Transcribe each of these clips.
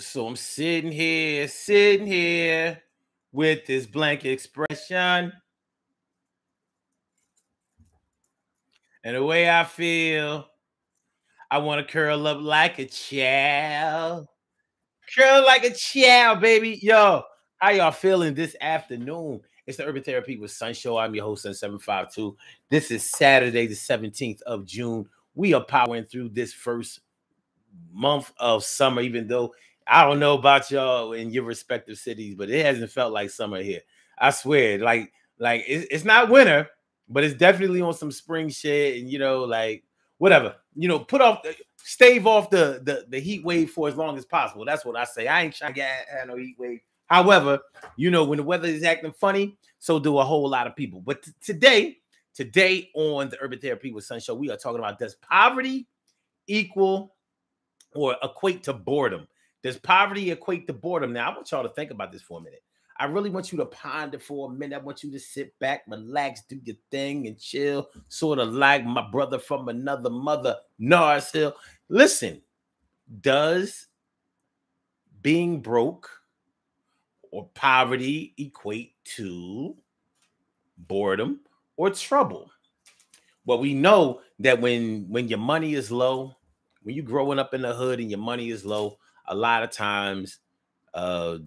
So I'm sitting here, sitting here with this blank expression. And the way I feel, I want to curl up like a child. Curl like a child, baby. Yo, how y'all feeling this afternoon? It's the Urban Therapy with Sun Show. I'm your host, Sun752. This is Saturday, the 17th of June. We are powering through this first month of summer, even though I don't know about y'all in your respective cities, but it hasn't felt like summer here. I swear, like, like it's, not winter, but it's definitely on some spring shit, and you know, like whatever. You know, put off, uh, stave off the the, the heat wave for as long as possible. That's what I say. I ain't trying to get no heat wave. However, you know, when the weather is acting funny, so do a whole lot of people. But t- today, today on the Urban Therapy with Sun Show, we are talking about does poverty equal or equate to boredom? Does poverty equate to boredom? Now, I want y'all to think about this for a minute. I really want you to ponder for a minute. I want you to sit back, relax, do your thing, and chill, sort of like my brother from another mother, Nars Hill. Listen, does being broke or poverty equate to boredom or trouble? Well, we know that when when your money is low, when you're growing up in the hood and your money is low, a lot of times uh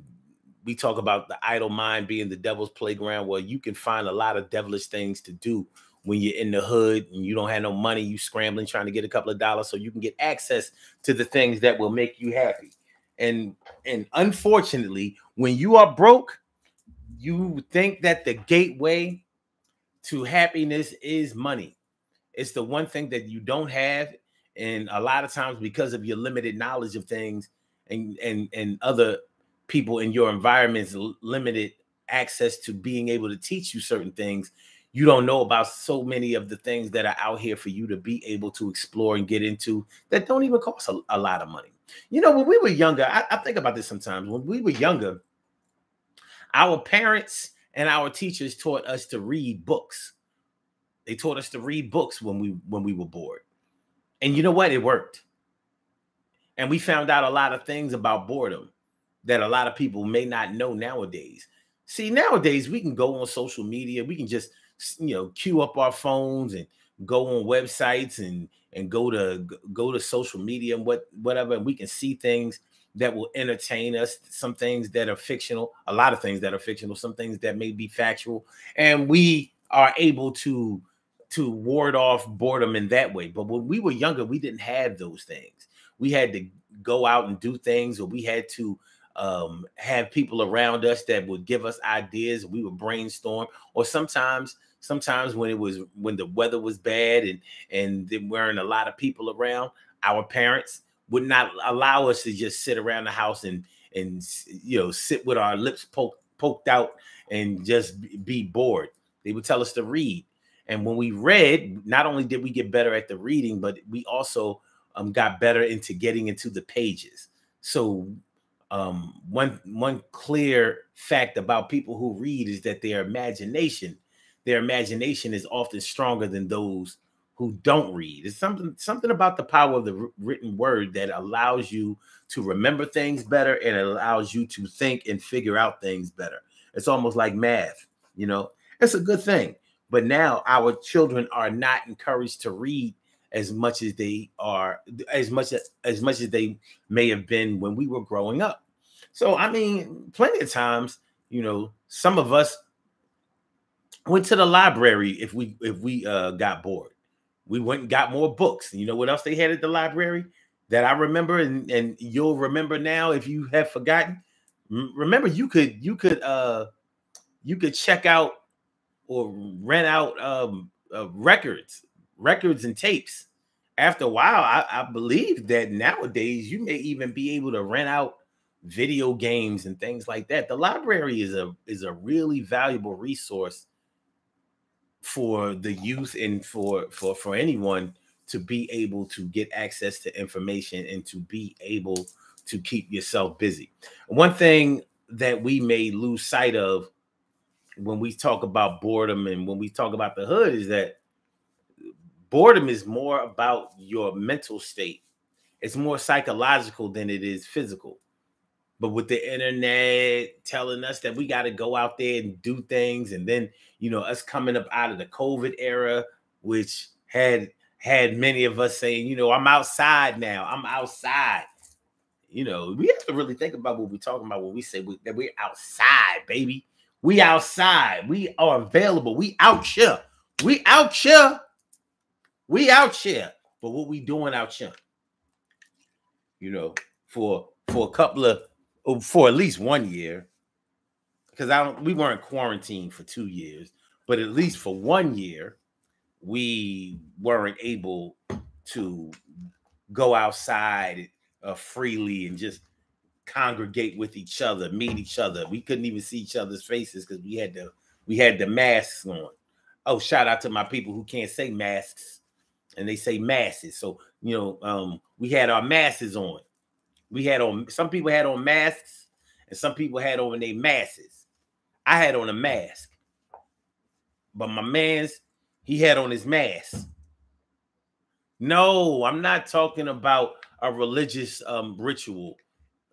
we talk about the idle mind being the devil's playground. Well, you can find a lot of devilish things to do when you're in the hood and you don't have no money, you scrambling trying to get a couple of dollars so you can get access to the things that will make you happy. And and unfortunately, when you are broke, you think that the gateway to happiness is money. It's the one thing that you don't have and a lot of times because of your limited knowledge of things and and and other people in your environment's limited access to being able to teach you certain things you don't know about so many of the things that are out here for you to be able to explore and get into that don't even cost a, a lot of money you know when we were younger I, I think about this sometimes when we were younger our parents and our teachers taught us to read books they taught us to read books when we when we were bored and you know what? It worked. And we found out a lot of things about boredom that a lot of people may not know nowadays. See, nowadays we can go on social media, we can just you know queue up our phones and go on websites and and go to go to social media and what whatever and we can see things that will entertain us some things that are fictional a lot of things that are fictional some things that may be factual and we are able to to ward off boredom in that way. But when we were younger, we didn't have those things. We had to go out and do things, or we had to um, have people around us that would give us ideas. We would brainstorm, or sometimes, sometimes when it was when the weather was bad and and there weren't a lot of people around, our parents would not allow us to just sit around the house and and you know sit with our lips poked poked out and just be bored. They would tell us to read and when we read, not only did we get better at the reading, but we also um, got better into getting into the pages. So um, one one clear fact about people who read is that their imagination, their imagination is often stronger than those who don't read. It's something something about the power of the written word that allows you to remember things better and allows you to think and figure out things better. It's almost like math, you know. It's a good thing. But now our children are not encouraged to read as much as they are, as much as, as much as they may have been when we were growing up. So I mean, plenty of times, you know, some of us went to the library if we if we uh got bored. We went and got more books. You know what else they had at the library that I remember and, and you'll remember now if you have forgotten. Remember, you could you could uh you could check out or rent out um, uh, records, records and tapes. After a while, I, I believe that nowadays you may even be able to rent out video games and things like that. The library is a is a really valuable resource for the youth and for for for anyone to be able to get access to information and to be able to keep yourself busy. One thing that we may lose sight of when we talk about boredom and when we talk about the hood is that boredom is more about your mental state. It's more psychological than it is physical. but with the internet telling us that we got to go out there and do things, and then you know us coming up out of the COVID era, which had had many of us saying, you know, I'm outside now. I'm outside. You know, we have to really think about what we're talking about when we say we, that we're outside, baby. We outside. We are available. We out here. We out here. We out here. But what we doing out here? You know, for for a couple of oh, for at least one year, because I don't we weren't quarantined for two years, but at least for one year, we weren't able to go outside uh, freely and just congregate with each other, meet each other. We couldn't even see each other's faces because we had the we had the masks on. Oh, shout out to my people who can't say masks and they say masses. So you know, um, we had our masses on. We had on some people had on masks and some people had on their masses. I had on a mask, but my man's he had on his mask. No, I'm not talking about a religious um, ritual,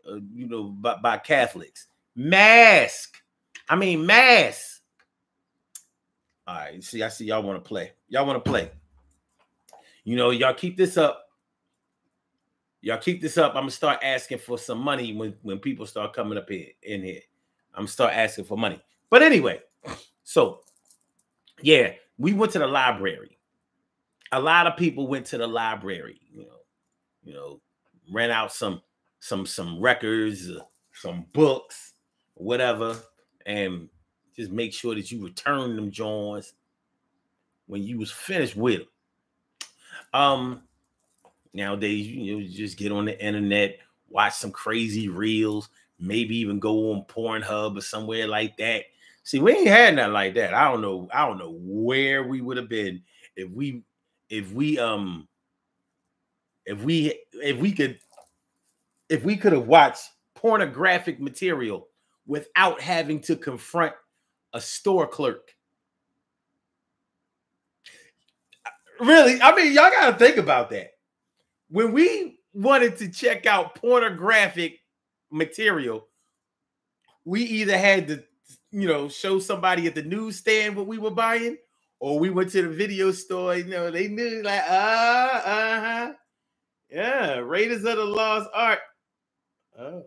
uh, you know, by, by Catholics. Mask. I mean, mask. All right, see, I see y'all want to play. Y'all want to play. You know, y'all keep this up. Y'all keep this up. I'm gonna start asking for some money when when people start coming up here in here. I'm gonna start asking for money. But anyway, so yeah, we went to the library. A lot of people went to the library, you know, you know, rent out some some some records, uh, some books, whatever, and just make sure that you return them joints when you was finished with them. Um, nowadays, you know, just get on the internet, watch some crazy reels, maybe even go on Pornhub or somewhere like that, See, we ain't had nothing like that. I don't know. I don't know where we would have been if we if we um if we if we could if we could have watched pornographic material without having to confront a store clerk. Really, I mean, y'all got to think about that. When we wanted to check out pornographic material, we either had to you know, show somebody at the newsstand what we were buying, or we went to the video store, you know, they knew like, uh, uh-huh. Yeah, Raiders of the Lost Ark. Oh.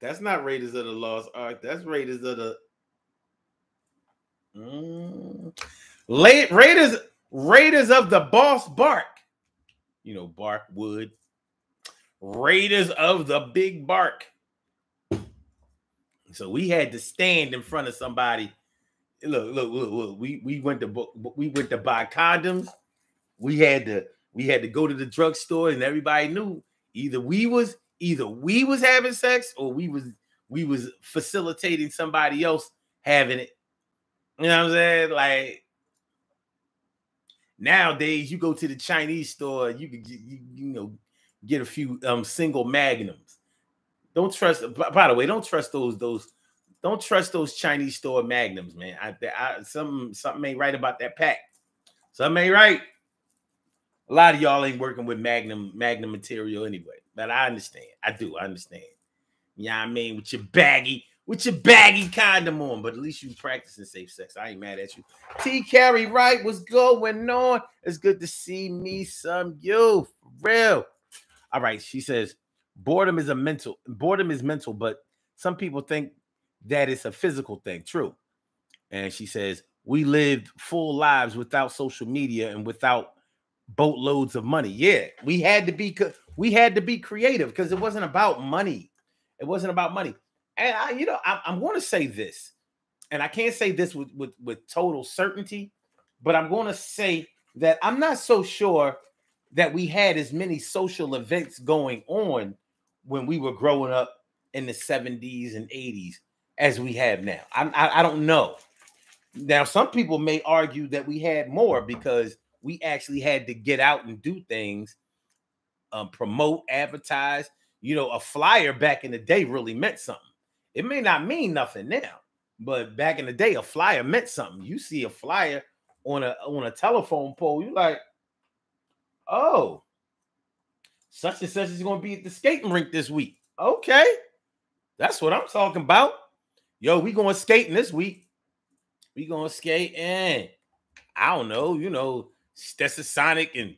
That's not Raiders of the Lost Ark. That's Raiders of the mm. Late Raiders Raiders of the Boss Bark. You know, Bark Wood. Raiders of the Big Bark. So we had to stand in front of somebody. Look, look, look, look. We we went to we went to buy condoms. We had to we had to go to the drugstore, and everybody knew either we was either we was having sex or we was we was facilitating somebody else having it. You know what I'm saying? Like nowadays, you go to the Chinese store, you can you, you know get a few um single magnums. Don't trust. By the way, don't trust those those. Don't trust those Chinese store magnums, man. I, I some something ain't right about that pack. Something ain't right. A lot of y'all ain't working with Magnum Magnum material anyway, but I understand. I do. I understand. Yeah, you know I mean, with your baggy, with your baggy condom on, but at least you practicing safe sex. I ain't mad at you. T. Carey Wright, what's going on? It's good to see me some you. real. All right, she says boredom is a mental boredom is mental but some people think that it's a physical thing true and she says we lived full lives without social media and without boatloads of money yeah we had to be we had to be creative because it wasn't about money it wasn't about money and i you know I, i'm going to say this and i can't say this with, with with total certainty but i'm going to say that i'm not so sure that we had as many social events going on when we were growing up in the 70s and 80s as we have now. I, I, I don't know. Now, some people may argue that we had more because we actually had to get out and do things, um, promote, advertise. You know, a flyer back in the day really meant something. It may not mean nothing now, but back in the day, a flyer meant something. You see a flyer on a on a telephone pole, you're like, oh, such and such is going to be at the skating rink this week. Okay. That's what I'm talking about. Yo, we going skating this week. We going skating. I don't know, you know, Stetsasonic and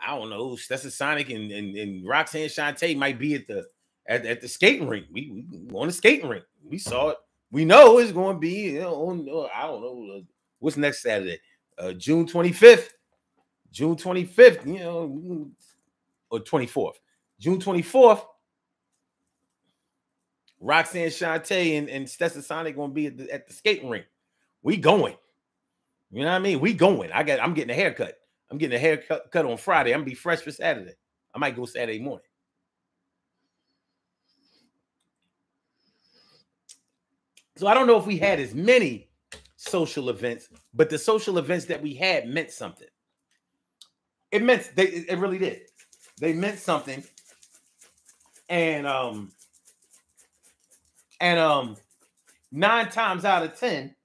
I don't know, Stetsasonic and, and, and Roxanne Shante might be at the at, at the skating rink. We, we on the skating rink. We saw it. We know it's going to be. You know, on, I don't know uh, what's next Saturday, uh, June 25th. June 25th. You know, or 24th. June 24th. Roxanne Shante and, and Stetsasonic gonna be at the, at the skating rink. We going. You know what I mean? We going. I got. I'm getting a haircut. I'm getting a haircut cut on Friday. I'm gonna be fresh for Saturday. I might go Saturday morning. So I don't know if we had as many social events, but the social events that we had meant something. It meant they it really did. They meant something. And um and um nine times out of ten,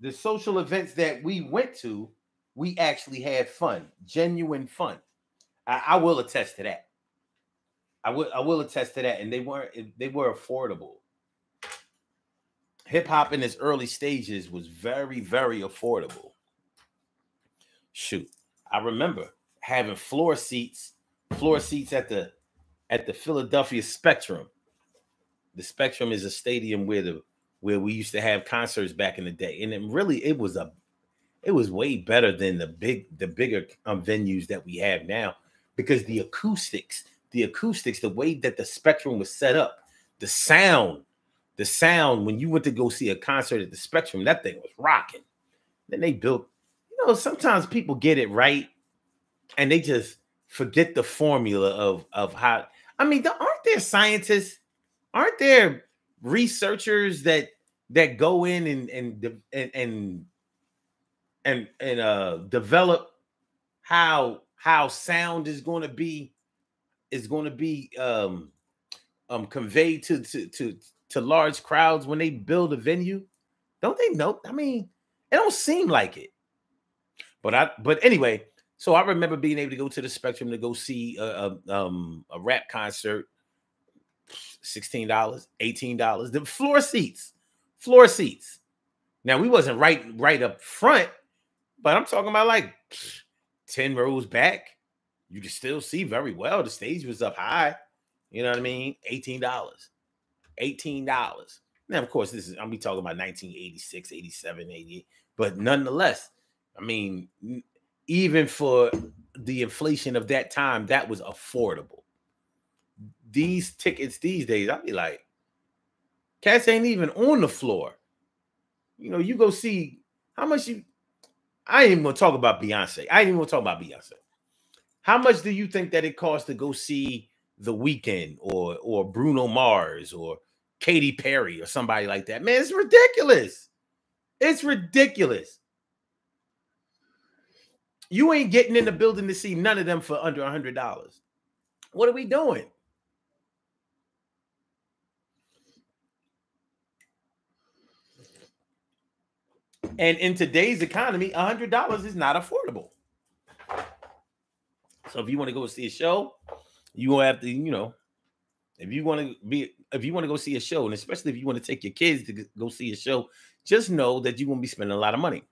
the social events that we went to, we actually had fun, genuine fun. I, I will attest to that. I will I will attest to that, and they weren't they were affordable. Hip hop in its early stages was very very affordable. Shoot, I remember having floor seats, floor seats at the at the Philadelphia Spectrum. The Spectrum is a stadium where the where we used to have concerts back in the day, and it really it was a it was way better than the big the bigger um, venues that we have now because the acoustics, the acoustics, the way that the Spectrum was set up, the sound, the sound when you went to go see a concert at the Spectrum, that thing was rocking. Then they built, you know, sometimes people get it right and they just forget the formula of of how. I mean, aren't there scientists? Aren't there researchers that that go in and and and and and, and uh develop how how sound is going to be is going to be um um conveyed to to to to large crowds when they build a venue don't they know i mean it don't seem like it but i but anyway so I remember being able to go to the Spectrum to go see a, a, um, a rap concert. $16, $18. The floor seats. Floor seats. Now we wasn't right right up front, but I'm talking about like 10 rows back. You could still see very well. The stage was up high. You know what I mean? $18. $18. Now, of course, this is I'm be talking about 1986, 87, 88, but nonetheless, I mean, even for the inflation of that time, that was affordable. These tickets these days, I'd be like, cats ain't even on the floor. You know, you go see how much you. I ain't even gonna talk about Beyonce. I ain't even gonna talk about Beyonce. How much do you think that it costs to go see The Weeknd or or Bruno Mars or Katy Perry or somebody like that? Man, it's ridiculous. It's ridiculous. You ain't getting in the building to see none of them for under a hundred dollars. What are we doing? And in today's economy, a hundred dollars is not affordable. So if you want to go see a show, you gonna have to, you know, if you want to be, if you want to go see a show, and especially if you want to take your kids to go see a show, just know that you're gonna be spending a lot of money.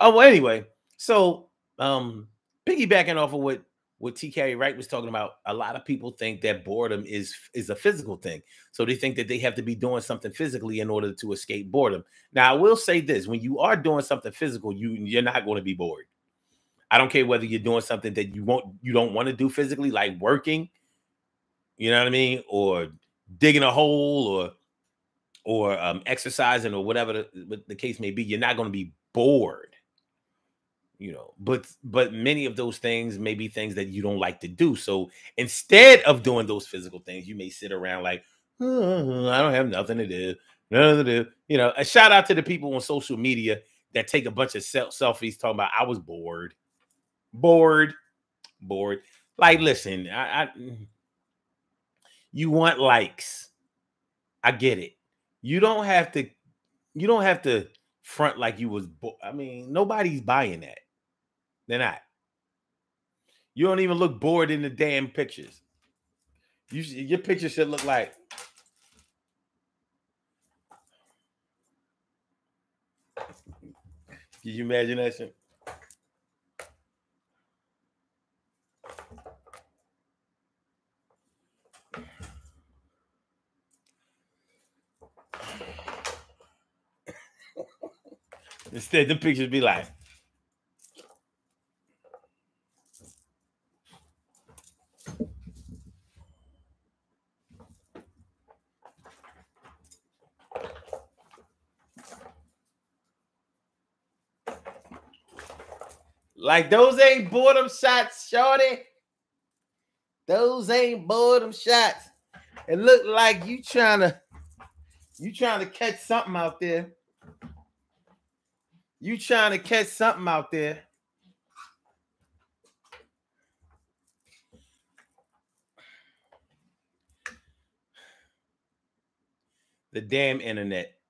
Oh, well, anyway, so um, piggybacking off of what what TK Wright was talking about, a lot of people think that boredom is is a physical thing. So they think that they have to be doing something physically in order to escape boredom. Now, I will say this: when you are doing something physical, you you're not going to be bored. I don't care whether you're doing something that you won't you don't want to do physically, like working, you know what I mean, or digging a hole, or or um, exercising, or whatever the, the case may be. You're not going to be bored you know? But but many of those things may be things that you don't like to do. So instead of doing those physical things you may sit around like oh, i don't have nothing to do nothing to do you know? A shout out to the people on social media that take a bunch of self- selfies talking about i was bored. Bored bored. Like listen I, I you want likes. I get it. You don't have to you don't have to front like you was I mean, nobody's buying that. They're not. You don't even look bored in the damn pictures. You your picture should look like Can you imagine that shit? Instead, the pictures be like, Like those ain't boredom shots, shorty. Those ain't boredom shots. It look like you trying to you trying to catch something out there. You trying to catch something out there. The damn internet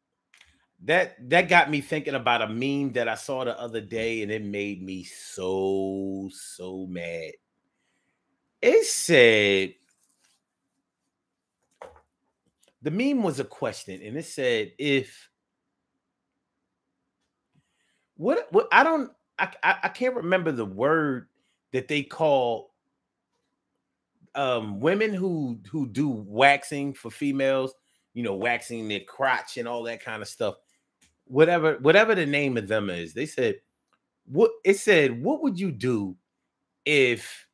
that that got me thinking about a meme that I saw the other day, and it made me so so mad. It said the meme was a question, and it said if what what I don't I I, I can't remember the word that they call um women who who do waxing for females you know waxing their crotch and all that kind of stuff. Whatever whatever the name of them is they said what it said what would you do if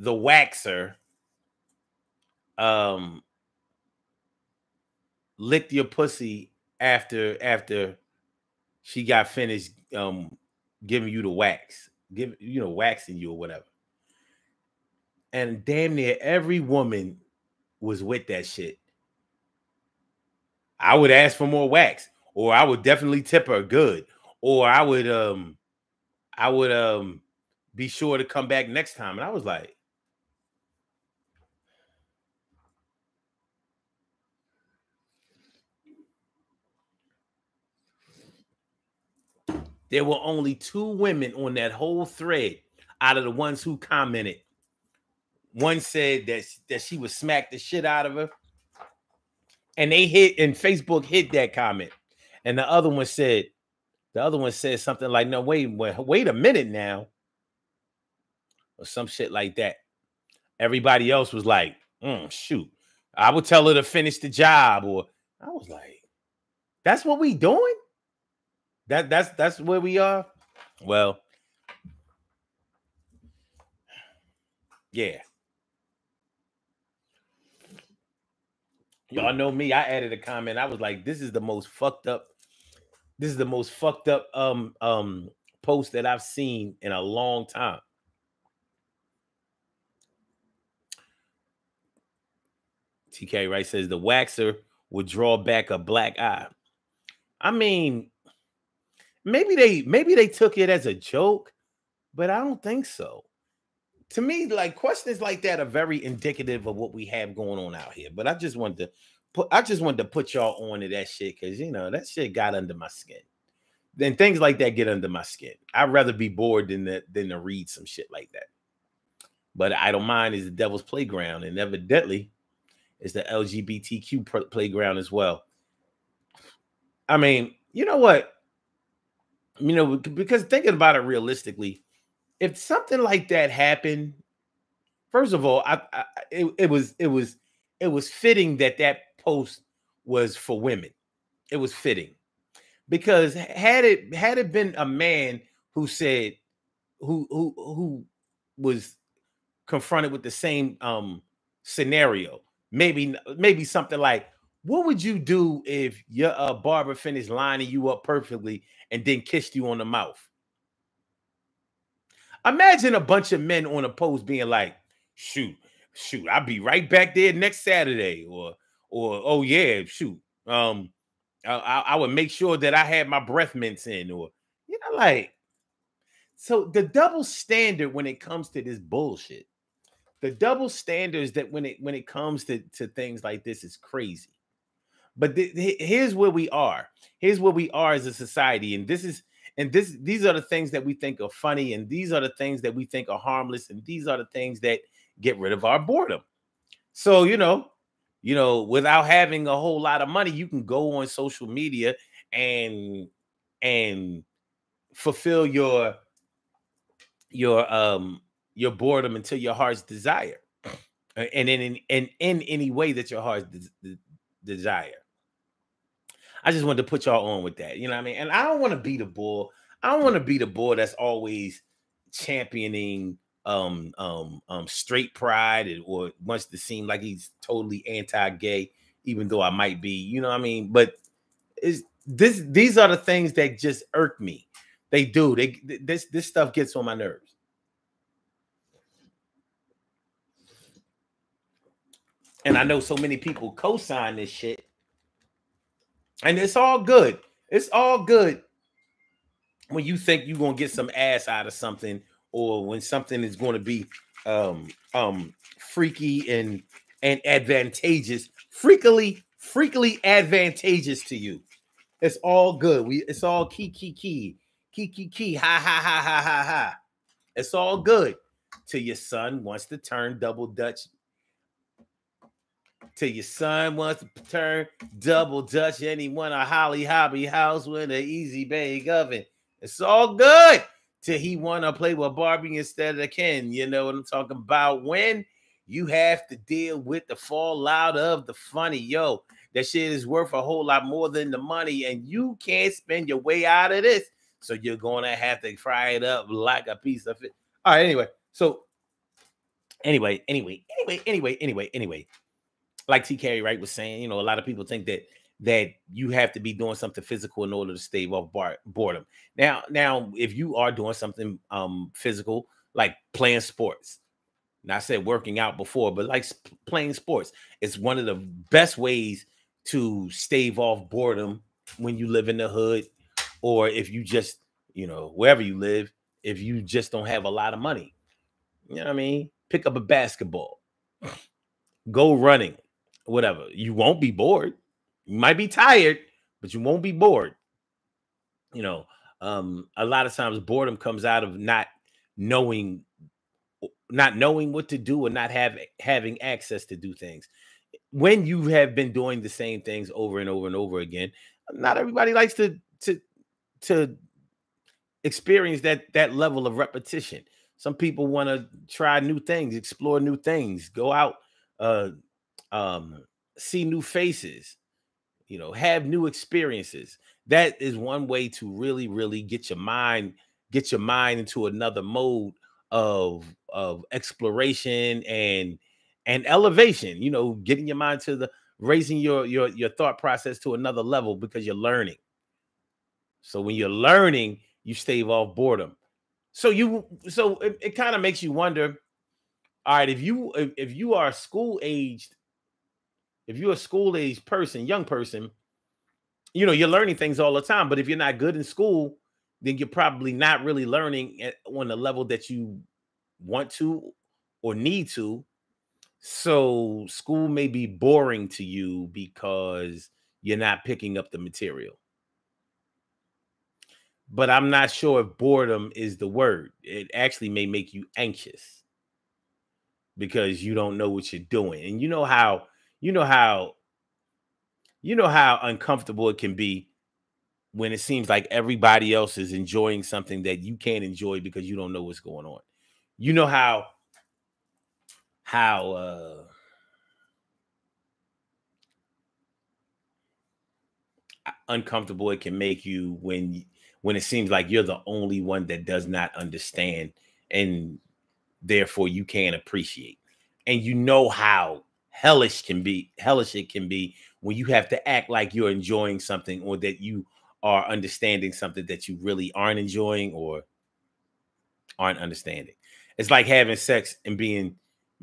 the waxer um licked your pussy after after she got finished um giving you the wax give you know waxing you or whatever and damn near every woman was with that shit i would ask for more wax or I would definitely tip her good, or I would um I would um be sure to come back next time. And I was like, there were only two women on that whole thread out of the ones who commented. One said that, that she would smack the shit out of her. And they hit and Facebook hit that comment. And the other one said, the other one said something like, no, wait, wait, wait a minute now. Or some shit like that. Everybody else was like, mm, shoot, I would tell her to finish the job. Or I was like, that's what we doing? That that's that's where we are. Well, yeah. Y'all know me. I added a comment. I was like, this is the most fucked up this is the most fucked up um um post that I've seen in a long time. TK Wright says the waxer would draw back a black eye. I mean, maybe they maybe they took it as a joke, but I don't think so. To me, like questions like that are very indicative of what we have going on out here. But I just wanted to put I just wanted to put y'all on to that shit because you know that shit got under my skin. Then things like that get under my skin. I'd rather be bored than than to read some shit like that. But I don't mind is the devil's playground, and evidently, it's the LGBTQ playground as well. I mean, you know what? You know, because thinking about it realistically, if something like that happened, first of all, I, I it, it was it was it was fitting that that post was for women. It was fitting because had it had it been a man who said who who who was confronted with the same um scenario, maybe maybe something like, "What would you do if your uh, barber finished lining you up perfectly and then kissed you on the mouth?" Imagine a bunch of men on a post being like, "Shoot, shoot, I'll be right back there next Saturday," or or oh yeah, shoot, um, I, I, would make sure that I had my breath mints in, or you know, like so the double standard when it comes to this bullshit, the double standards that when it when it comes to to things like this is crazy. But th- here's where we are. Here's where we are as a society, and this is and this these are the things that we think are funny, and these are the things that we think are harmless, and these are the things that get rid of our boredom. So you know, you know, without having a whole lot of money, you can go on social media and and fulfill your your um your boredom until your heart's desire and in, in, in, in any way that your heart des- desire. I just wanted to put y'all on with that. You know what I mean? And I don't want to be the bull. I don't want to be the bull that's always championing um um um straight pride or wants to seem like he's totally anti-gay, even though I might be, you know what I mean? But is this these are the things that just irk me. They do. They this this stuff gets on my nerves. And I know so many people co-sign this shit. And it's all good. It's all good when you think you're gonna get some ass out of something, or when something is going to be um um freaky and and advantageous, freakily, freakily advantageous to you. It's all good. We it's all key key key key key key ha ha ha ha ha ha. It's all good till your son wants to turn double dutch till your son wants to turn double dutch anyone a Holly Hobbie house with an easy bake oven. It's all good till he want to play with Barbie instead of Ken. You know what I'm talking about? When you have to deal with the fallout of the funny, yo, that shit is worth a whole lot more than the money, and you can't spend your way out of this. So you're gonna have to fry it up like a piece of it. All right, anyway. So anyway, anyway, anyway, anyway, anyway, anyway like T. Carey Wright was saying, you know, a lot of people think that that you have to be doing something physical in order to stave off bar- boredom. Now, now, if you are doing something um physical, like playing sports, and I said working out before, but like playing sports, it's one of the best ways to stave off boredom when you live in the hood, or if you just, you know, wherever you live, if you just don't have a lot of money. You know what I mean? Pick up a basketball, go running, whatever. You won't be bored. You might be tired, but you won't be bored. You know, um, a lot of times boredom comes out of not knowing not knowing what to do or not have having access to do things. When you have been doing the same things over and over and over again, not everybody likes to to to experience that that level of repetition. Some people want to try new things, explore new things, go out, uh, um, see new faces, you know, have new experiences. That is one way to really, really get your mind, get your mind into another mode of of exploration and and elevation. You know, getting your mind to the raising your your your thought process to another level because you're learning. So when you're learning, you stave off boredom. So you so it, it kind of makes you wonder. All right, if you if, if you are school aged if you're a school age person, young person, you know, you're learning things all the time. But if you're not good in school, then you're probably not really learning at, on the level that you want to or need to. So school may be boring to you because you're not picking up the material. But I'm not sure if boredom is the word. It actually may make you anxious because you don't know what you're doing. And you know how you know how you know how uncomfortable it can be when it seems like everybody else is enjoying something that you can't enjoy because you don't know what's going on. You know how how uh uncomfortable it can make you when when it seems like you're the only one that does not understand and therefore you can't appreciate. And you know how hellish can be hellish it can be when you have to act like you're enjoying something or that you are understanding something that you really aren't enjoying or aren't understanding. It's like having sex and being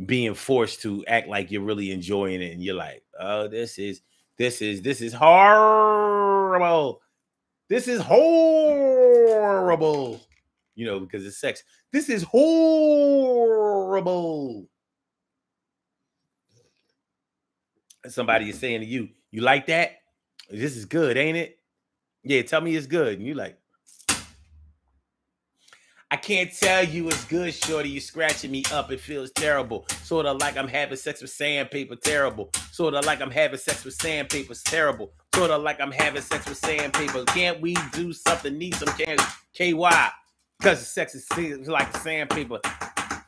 being forced to act like you're really enjoying it and you're like oh this is this is this is horrible. This is horrible. You know because it's sex. This is horrible somebody is saying to you, you like that? This is good, ain't it? Yeah, tell me it's good. And you like, I can't tell you it's good, shorty. You scratching me up. It feels terrible. Sort of like I'm having sex with sandpaper. Terrible. Sort of like I'm having sex with sandpaper. Terrible. Sort of like I'm having sex with sandpaper. Can't we do something? Need some KY. Because sex is like sandpaper.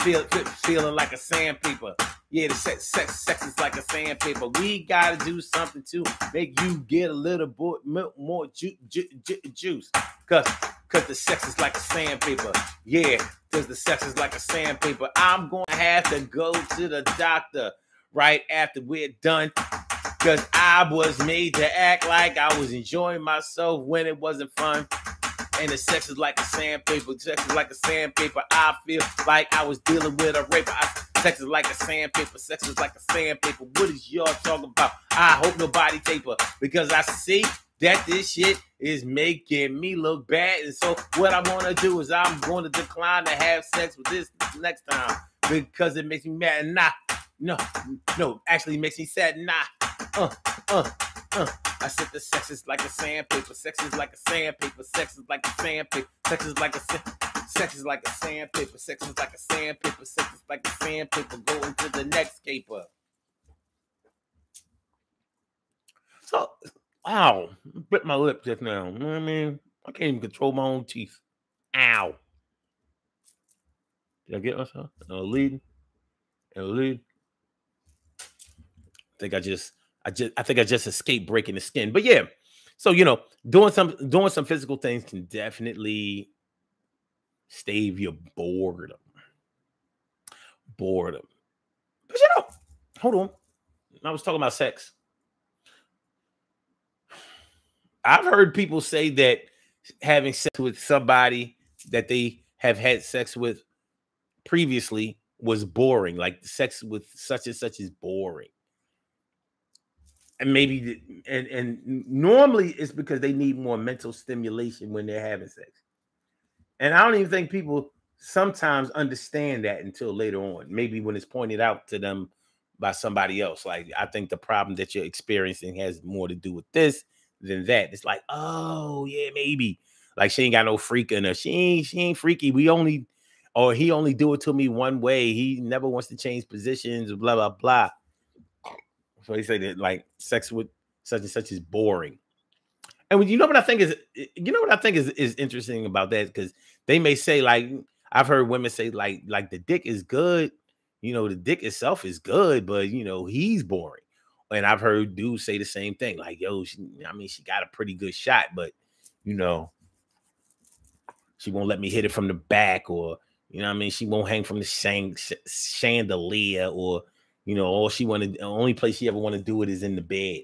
Feel, feeling like a sandpaper. Yeah, the sex, sex, sex is like a sandpaper. We gotta do something to make you get a little bit more ju- ju- ju- juice, cause cause the sex is like a sandpaper. Yeah, cause the sex is like a sandpaper. I'm gonna have to go to the doctor right after we're done, cause I was made to act like I was enjoying myself when it wasn't fun. And the sex is like a sandpaper. Sex is like a sandpaper. I feel like I was dealing with a raper. I, sex is like a sandpaper. Sex is like a sandpaper. What is y'all talking about? I hope nobody taper because I see that this shit is making me look bad. And so what I want to do is I'm to decline to have sex with this next time because it makes me mad. Nah, no, no, actually makes me sad. Nah, uh, uh, uh. I said the sex is like a sandpaper. Sex is like a sandpaper. Sex is like a sandpaper. Sex is like a sex is like a sandpaper. Sex is like a sandpaper. Sex is like a sandpaper. Going to the next caper. So, ow, bit my lip just now. You know what I mean? I can't even control my own teeth. Ow. Did I get myself? A lead? A lead? I think I just I just I think I just escaped breaking the skin. But yeah, so you know, doing some doing some physical things can definitely stave your boredom. Boredom. But you know, hold on. I was talking about sex. I've heard people say that having sex with somebody that they have had sex with previously was boring. Like sex with such and such is boring and maybe and and normally it's because they need more mental stimulation when they're having sex. And I don't even think people sometimes understand that until later on. Maybe when it's pointed out to them by somebody else. Like I think the problem that you're experiencing has more to do with this than that. It's like, oh yeah, maybe. Like she ain't got no freak in her. She ain't she ain't freaky. We only or he only do it to me one way. He never wants to change positions, blah blah blah. So he said that like sex with such and such is boring. And you know what I think is you know what I think is is interesting about that because they may say like I've heard women say like like the dick is good, you know the dick itself is good, but you know he's boring. And I've heard dudes say the same thing like yo, she, I mean she got a pretty good shot, but you know she won't let me hit it from the back or you know I mean she won't hang from the chandelier or you know, all she wanted, the only place she ever want to do it is in the bed.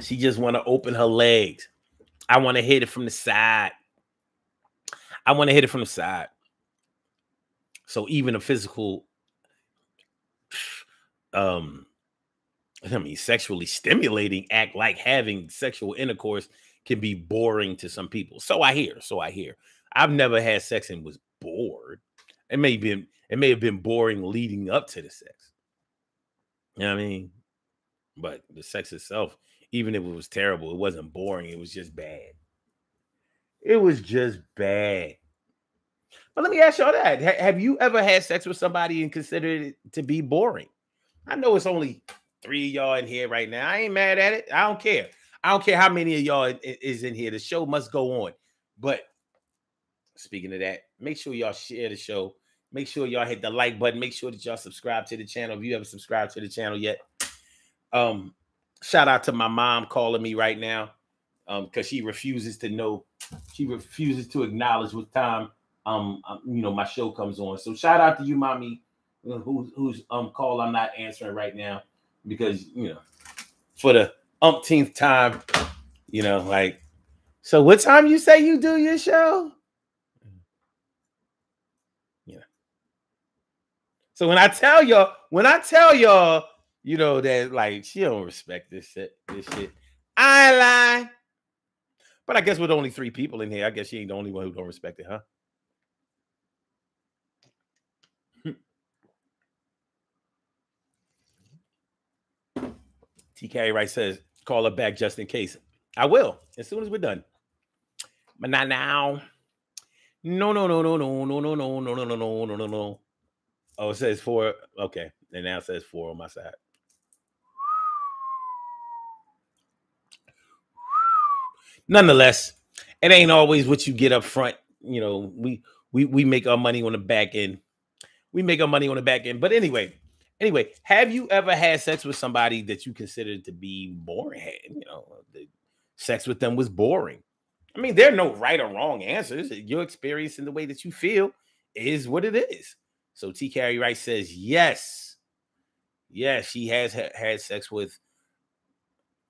She just want to open her legs. I want to hit it from the side. I want to hit it from the side. So even a physical um I mean, sexually stimulating act like having sexual intercourse can be boring to some people. So I hear. So I hear. I've never had sex and was bored. It may have been it may have been boring leading up to the sex. You know what I mean? But the sex itself, even if it was terrible, it wasn't boring. It was just bad. It was just bad. But let me ask y'all that. have you ever had sex with somebody and considered it to be boring? I know it's only three of y'all in here right now. I ain't mad at it. I don't care. I don't care how many of y'all is in here. The show must go on. But speaking of that, make sure y'all share the show. Make sure y'all hit the like button. Make sure that y'all subscribe to the channel if you haven't subscribed to the channel yet. Um, shout out to my mom calling me right now. Um, because she refuses to know, she refuses to acknowledge what time um, um you know my show comes on. So shout out to you, mommy, who's who's um call I'm not answering right now because you know, for the umpteenth time, you know, like, so what time you say you do your show? Yeah. So when I tell y'all, when I tell y'all, you know, that like she don't respect this shit, this shit, I lie. But I guess with only three people in here, I guess she ain't the only one who don't respect it, huh? TK Wright says, call her back just in case. I will as soon as we're done. But not now. No, no, no, no, no, no, no, no, no, no, no, no, no, no, no. Oh, it says four. Okay. And now it says four on my side. Nonetheless, it ain't always what you get up front. You know, we we we make our money on the back end. We make our money on the back end. But anyway, anyway, have you ever had sex with somebody that you considered to be boring? You know, sex with them was boring. I mean, there are no right or wrong answers. Your experience and the way that you feel is what it is. So T. Carey Wright says yes, yes, she has ha- had sex with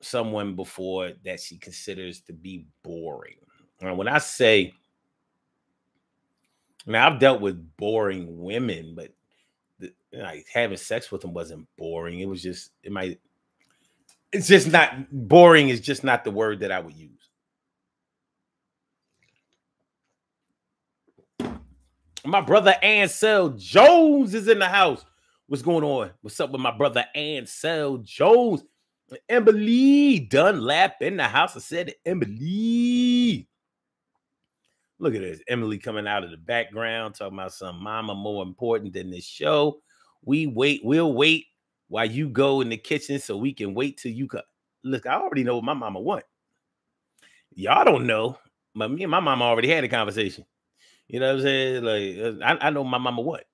someone before that she considers to be boring. And when I say, now I've dealt with boring women, but like having sex with them wasn't boring. It was just it might. It's just not boring. Is just not the word that I would use. My brother Ansel Jones is in the house. What's going on? What's up with my brother Ansel Jones? Emily Dunlap in the house. I said Emily. Look at this. Emily coming out of the background talking about some mama more important than this show. We wait, we'll wait while you go in the kitchen so we can wait till you come. Look, I already know what my mama want. Y'all don't know, but me and my mama already had a conversation. You know what I'm saying? Like I, I know my mama what.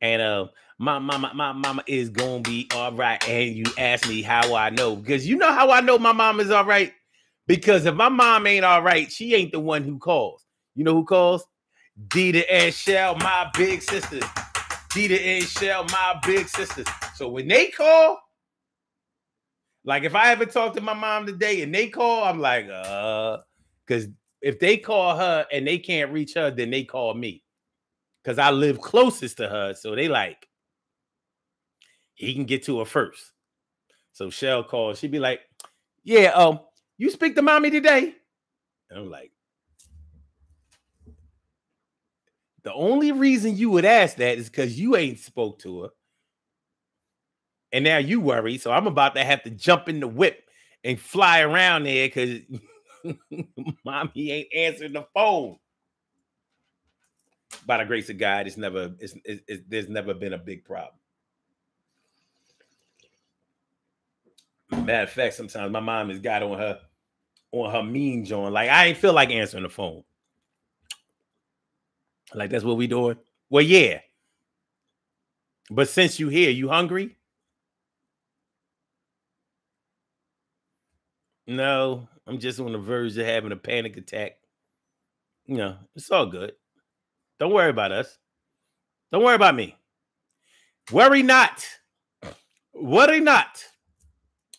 And uh my mama, my mama is gonna be all right. And you ask me how I know because you know how I know my mom is all right. Because if my mom ain't all right, she ain't the one who calls. You know who calls? Dita and Shell, my big sisters. Dita and Shell, my big sisters. So when they call, like if I ever talk to my mom today and they call, I'm like, uh, because if they call her and they can't reach her, then they call me. Because I live closest to her. So they like, he can get to her first. So Shell calls. She'd be like, Yeah, um, you speak to mommy today? And I'm like, the only reason you would ask that is because you ain't spoke to her. And now you worry. So I'm about to have to jump in the whip and fly around there because mommy ain't answering the phone. By the grace of God, it's never it's, it's, it's there's never been a big problem. Matter of fact, sometimes my mom has got on her on her mean joint. Like I ain't feel like answering the phone. Like that's what we doing. Well, yeah. But since you here, you hungry? No, I'm just on the verge of having a panic attack. You know, it's all good. Don't worry about us. Don't worry about me. Worry not. Worry not.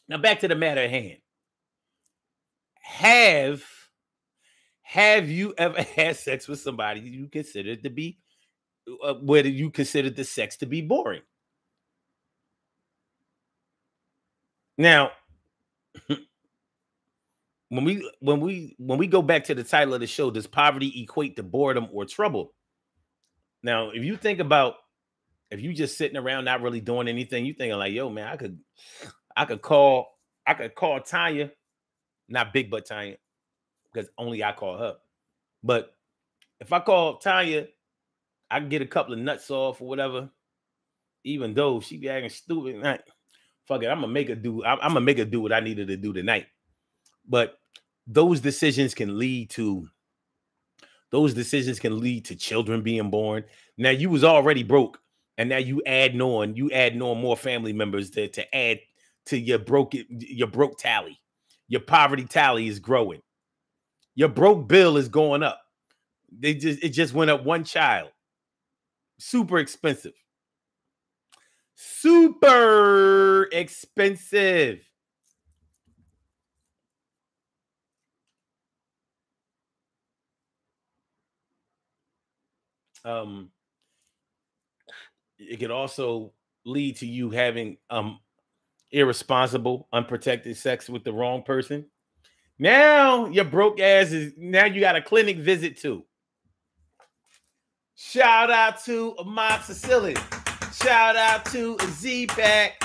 Now back to the matter at hand. Have have you ever had sex with somebody you consider to be uh, whether you consider the sex to be boring? Now, when we when we when we go back to the title of the show, does poverty equate to boredom or trouble? Now, if you think about if you just sitting around not really doing anything, you thinking like, yo, man, I could I could call I could call Tanya, not Big Butt Tanya, because only I call her. But if I call Tanya, I can get a couple of nuts off or whatever. Even though she be acting stupid, fuck it, I'm gonna make her do. I'm, I'm gonna make her do what I needed to do tonight. But those decisions can lead to those decisions can lead to children being born. Now you was already broke, and now you add on, you add on more family members to, to add to your broke your broke tally. Your poverty tally is growing. Your broke bill is going up. They just it just went up one child. Super expensive. Super expensive. Um it could also lead to you having um irresponsible, unprotected sex with the wrong person. Now your broke ass is now you got a clinic visit too. Shout out to amoxicillin. Shout out to a Z-Pak.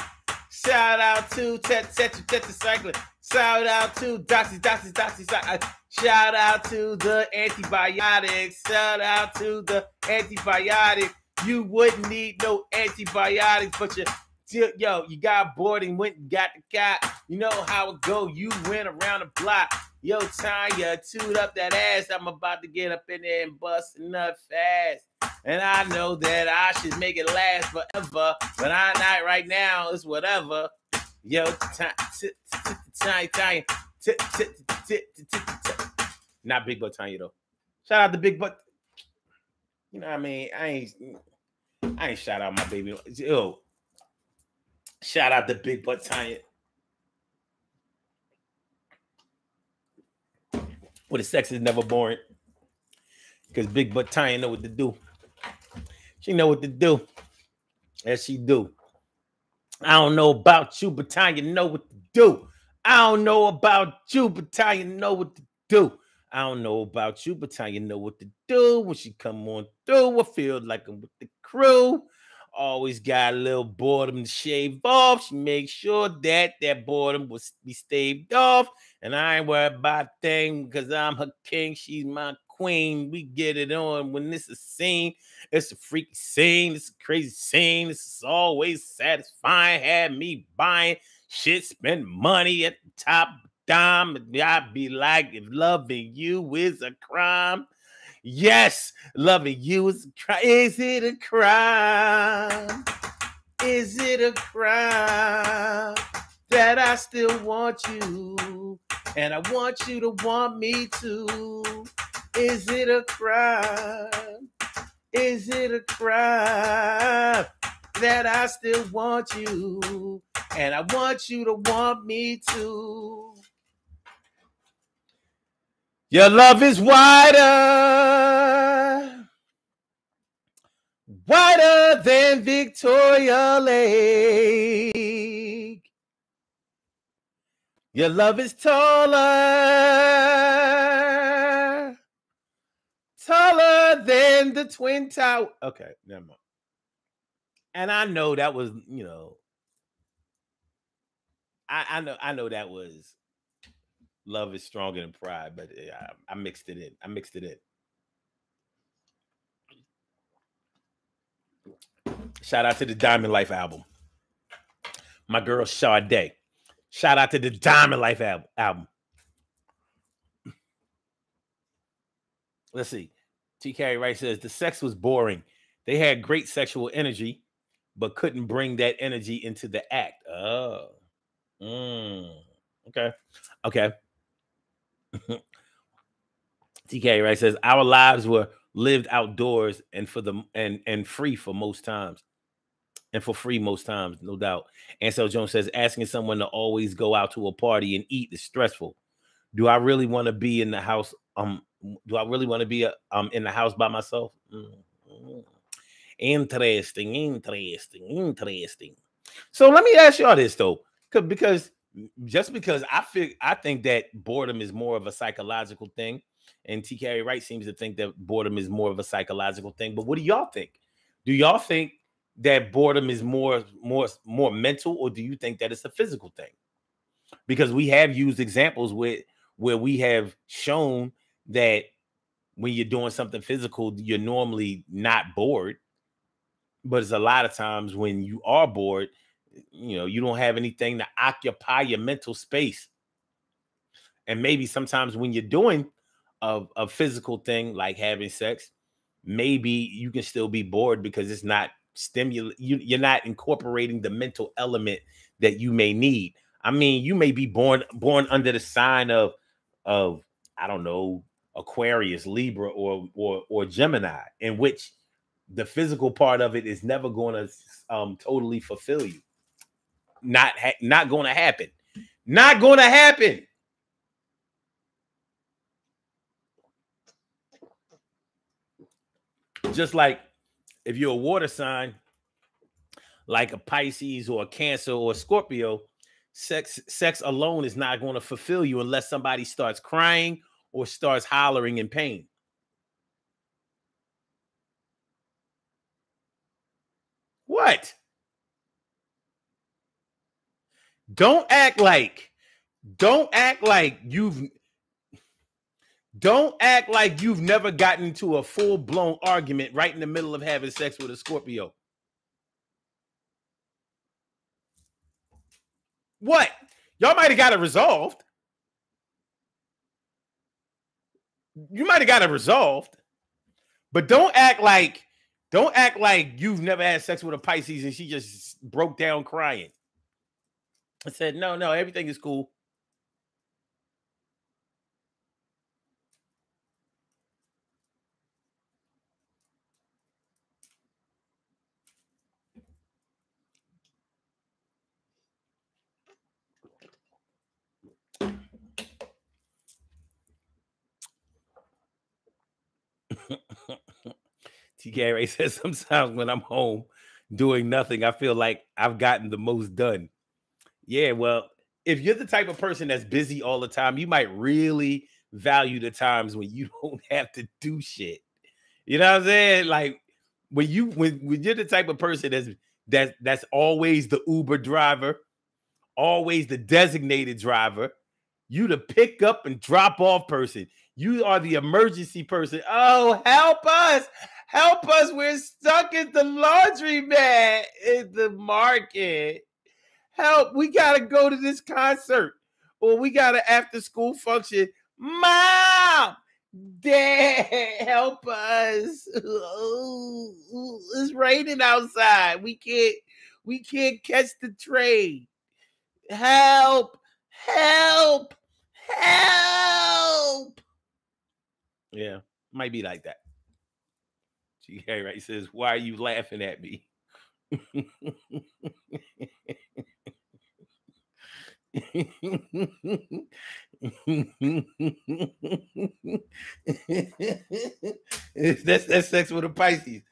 Shout out to Tet Tet Tetracycline. Shout out to Doxy Doxy Doxy. Shout out to the antibiotics. Shout out to the antibiotics. You wouldn't need no antibiotics, but you yo, you got bored and went and got the cat. You know how it go. You went around the block. Yo, Tanya, toot up that ass. I'm about to get up in there and bust a fast. And I know that I should make it last forever, but I'm not right now. It's whatever. Yo, Tanya, Tanya, not Big Butt Tanya though. Shout out to Big Butt. You know what I mean? I ain't, I ain't shout out my baby. Yo, shout out to Big Butt Tanya. Well, the sex is never boring. Because Big Butt Tanya know what to do. She know what to do. As she do. I don't know about you, but Tanya know what to do. I don't know about you, but Tanya know what to do. I don't know about you, but Tanya know what to do when she come on through. I feel like I'm with the crew. Always got a little boredom to shave off. She makes sure that that boredom will be staved off. And I ain't worried about thing because I'm her king. She's my queen. We get it on when this is scene. It's a freaky scene. It's a crazy scene. Is always satisfying. Had me buying shit, spend money at the top dime. I'd be like, if loving you is a crime. Yes, loving you is. Is it a crime? Is it a crime that I still want you? And I want you to want me too. Is it a crime? Is it a crime that I still want you? And I want you to want me too. Your love is wider, wider than Victoria Lake. Your love is taller, taller than the Twin Tower. Okay, never mind. And I know that was, you know, I, I know, I know that was love is stronger than pride, but I, I mixed it in. I mixed it in. Shout out to the Diamond Life album. My girl Sade. Shout out to the Diamond Life al- album. Let's see. TK Wright says the sex was boring. They had great sexual energy, but couldn't bring that energy into the act. Oh. Mm. Okay. Okay. TK Wright says our lives were lived outdoors and for the and and free for most times and for free most times, no doubt. Ansel Jones says asking someone to always go out to a party and eat is stressful. Do I really want to be in the house? Um, do I really want to be a, um in the house by myself? Mm-hmm. Interesting, interesting, interesting. So let me ask y'all this though, because just because I feel I think that boredom is more of a psychological thing, and TK Wright seems to think that boredom is more of a psychological thing. But what do y'all think? Do y'all think that boredom is more more more mental or do you think that it's a physical thing because we have used examples with where we have shown that when you're doing something physical you're normally not bored but it's a lot of times when you are bored you know you don't have anything to occupy your mental space. And maybe sometimes when you're doing a, a physical thing like having sex maybe you can still be bored because it's not stimulate you, you're not incorporating the mental element that you may need. I mean you may be born born under the sign of of i don't know aquarius libra or or or gemini in which the physical part of it is never going to um totally fulfill you not ha- not going to happen not going to happen just like if you're a water sign like a Pisces or a Cancer or a Scorpio, sex sex alone is not going to fulfill you unless somebody starts crying or starts hollering in pain. What? Don't act like, don't act like you've don't act like you've never gotten into a full-blown argument right in the middle of having sex with a Scorpio. What? Y'all might have got it resolved. You might have got it resolved, but don't act like don't act like you've never had sex with a Pisces and she just broke down crying. I said, no, no, everything is cool. TK Wright says sometimes when I'm home doing nothing, I feel like I've gotten the most done. Yeah, well, if you're the type of person that's busy all the time, you might really value the times when you don't have to do shit. You know what I'm saying? Like when you when, when you're the type of person that's that that's always the Uber driver, always the designated driver, you the pick up and drop off person. You are the emergency person. Oh, help us! Help us. We're stuck at the laundry mat in the market. Help. We got to go to this concert or we got an after school function. Mom, Dad, help us. it's raining outside. We can't we can't catch the train. Help. Help. Help. Yeah, might be like that. TK Wright says, Why are you laughing at me? that's that's sex with a Pisces.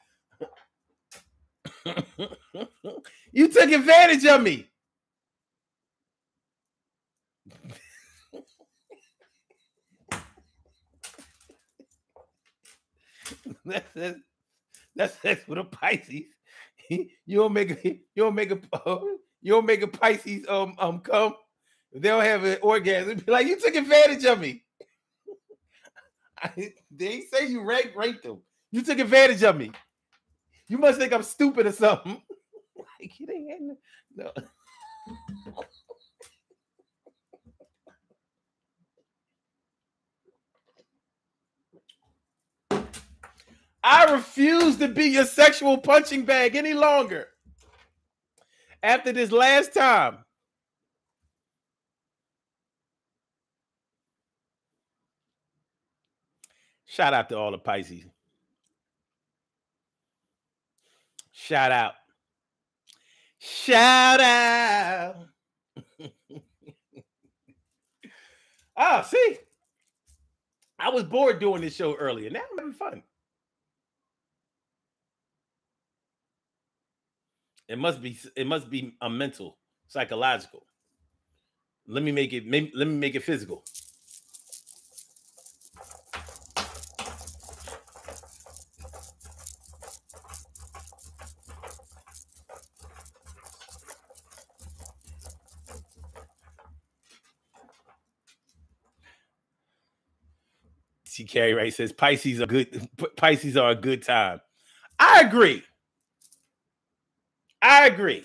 you took advantage of me. that's, that's sex with a Pisces. you don't make a you don't make a you don't make a Pisces um um come. If they don't have an orgasm, be like you took advantage of me. I, they say you raped raped them. You took advantage of me. You must think I'm stupid or something. like it ain't no. I refuse to be your sexual punching bag any longer. After this last time. Shout out to all the Pisces. Shout out. Shout out. oh, see, I was bored doing this show earlier. Now I'm having fun. It must be it must be a mental, psychological. Let me make it let me make it physical. Carey Ray says Pisces are good. Pisces are a good time. I agree. I agree.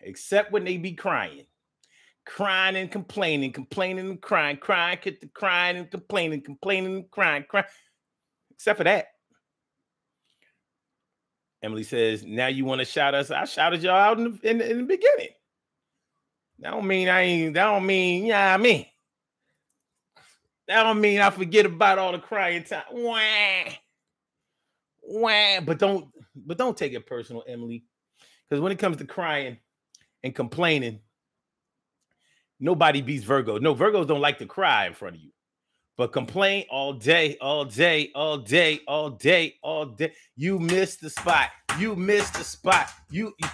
Except when they be crying. Crying and complaining, complaining and crying, crying, crying and complaining, complaining and crying, crying. Except for that. Emily says, now you want to shout us. I shouted y'all out in the, in, in the beginning. That don't mean I ain't, that don't mean, yeah, I mean. That don't mean I forget about all the crying time. Wah. Wah. But don't but don't take it personal, Emily. Because when it comes to crying and complaining, nobody beats Virgo. No, Virgos don't like to cry in front of you. But complain all day, all day, all day, all day, all day. You missed the spot. You missed the spot. You you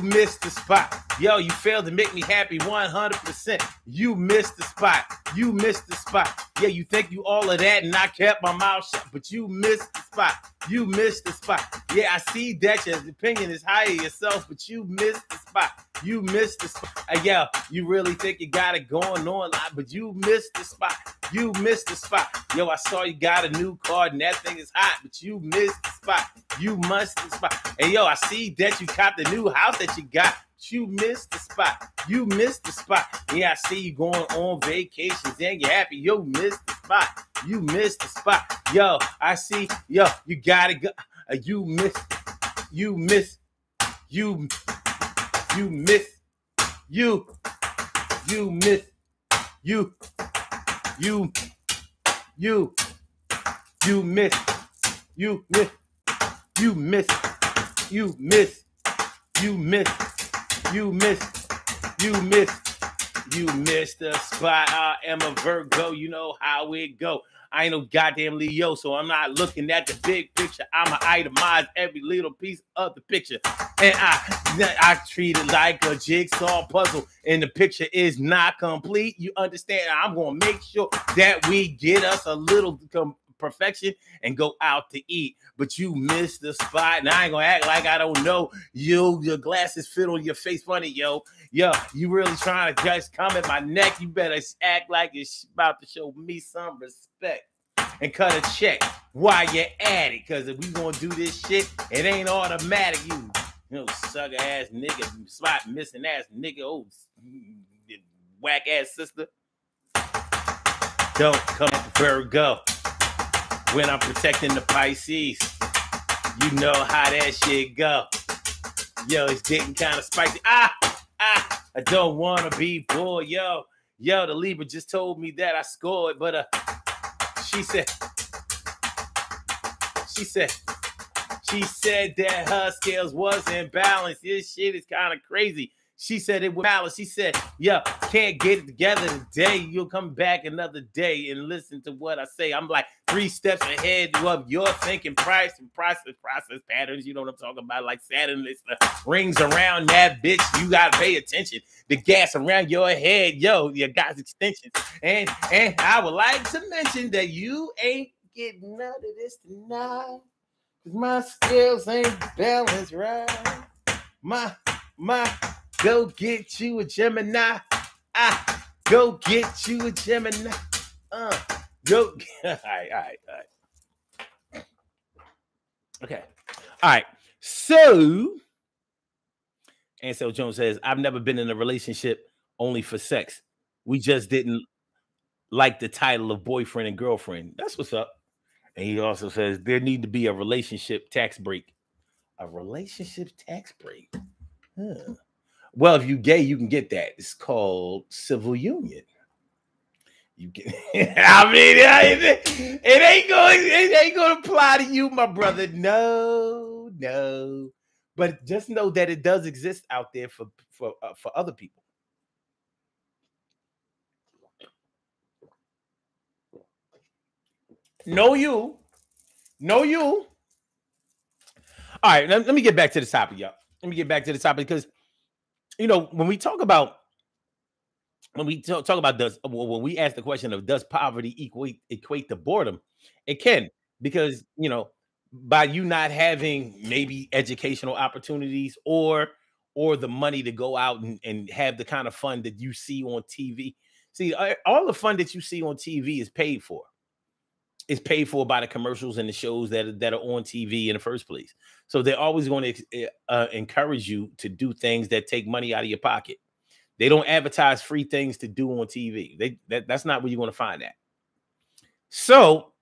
missed the spot. Yo, you failed to make me happy 100%. You missed the spot. You missed the spot. Yeah, you think you all of that and I kept my mouth shut, but you missed the spot. You missed the spot. Yeah, I see that your opinion is higher yourself, but you missed the spot. You missed the spot. Uh, yeah, you really think you got it going on, but you missed the spot. You missed the spot. Yo, I saw you got a new card and that thing is hot, but you missed the spot. You must the spot. Hey, yo, I see that you caught the new house that you got you missed the spot. You missed the spot. Yeah, I see you going on vacations and you're happy. You missed the spot. You missed the spot. Yo, I see. Yo, you gotta go. Uh, you missed. You missed. You. You missed. You. You missed. You. You. You. You missed. You missed. You missed. You missed. You missed. You missed. You missed. You missed the spot. I am a Virgo. You know how it go. I ain't no goddamn Leo, so I'm not looking at the big picture. I'ma itemize every little piece of the picture. And I I treat it like a jigsaw puzzle. And the picture is not complete. You understand? I'm gonna make sure that we get us a little com- perfection and go out to eat. But you missed the spot, and I ain't gonna act like I don't know. You, your glasses fit on your face funny, yo. Yo, you really trying to just come at my neck? You better act like it's about to show me some respect and cut a check while you're at it. Cause if we gonna do this shit, it ain't automatic. You, you know, sucker ass nigga, spot missing ass nigga, oh whack ass sister. Don't come Virgo when I'm protecting the Pisces. You know how that shit go. Yo, it's getting kind of spicy. Ah, ah, I don't want to be bored. Yo, yo, the Libra just told me that I scored, but uh, she said, she said, she said that her scales wasn't balanced. This shit is kind of crazy. She said it with malice. She said, "Yeah, can't get it together today. You'll come back another day and listen to what I say." I'm like three steps ahead of your thinking, price and process, process patterns. You know what I'm talking about? Like Saturn rings around that bitch. You gotta pay attention. The gas around your head, yo, you got extensions. And and I would like to mention that you ain't getting none of this tonight. Cause my skills ain't balanced right. My my Go get you a Gemini. Ah, go get you a Gemini. Uh, go. all right, all right, all right. Okay. All right. So, Ansel Jones says, I've never been in a relationship only for sex. We just didn't like the title of boyfriend and girlfriend. That's what's up. And he also says there need to be a relationship tax break. A relationship tax break. Huh. Well, if you gay, you can get that. It's called civil union. You get. I mean, it, it ain't going. It ain't going to apply to you, my brother. No, no. But just know that it does exist out there for for uh, for other people. Know you, know you. All right, let, let me get back to the topic, y'all. Let me get back to the topic because you know, when we talk about when we talk, talk about does when we ask the question of does poverty equate equate to boredom, it can because you know by you not having maybe educational opportunities or or the money to go out and, and have the kind of fun that you see on TV. See, uh, all the fun that you see on TV is paid for It's paid for by the commercials and the shows that that are on TV in the first place. So they're always going to eh, uh, encourage you to do things that take money out of your pocket. They don't advertise free things to do on TV. They that, that's not where you're going to find that. So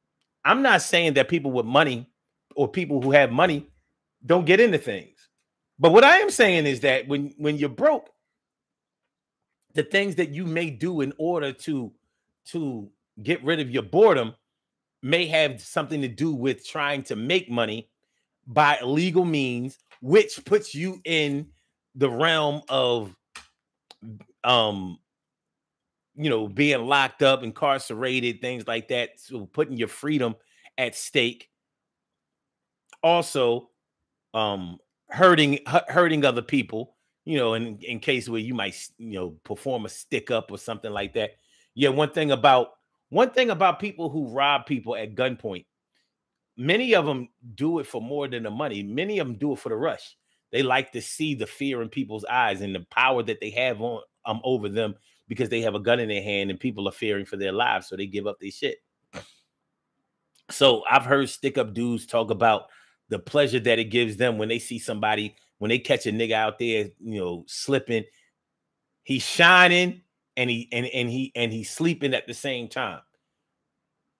I'm not saying that people with money or people who have money don't get into things. But what I am saying is that when when you're broke, the things that you may do in order to to get rid of your boredom may have something to do with trying to make money by illegal means, which puts you in the realm of um you know being locked up incarcerated things like that so putting your freedom at stake also um hurting hurting other people you know, in, in case where you might, you know, perform a stick up or something like that. Yeah, one thing about one thing about people who rob people at gunpoint, many of them do it for more than the money. Many of them do it for the rush. They like to see the fear in people's eyes and the power that they have on um over them because they have a gun in their hand and people are fearing for their lives, so they give up their shit. So I've heard stick up dudes talk about the pleasure that it gives them when they see somebody when they catch a nigga out there, you know, slipping, he's shining and he and, and he and he's sleeping at the same time.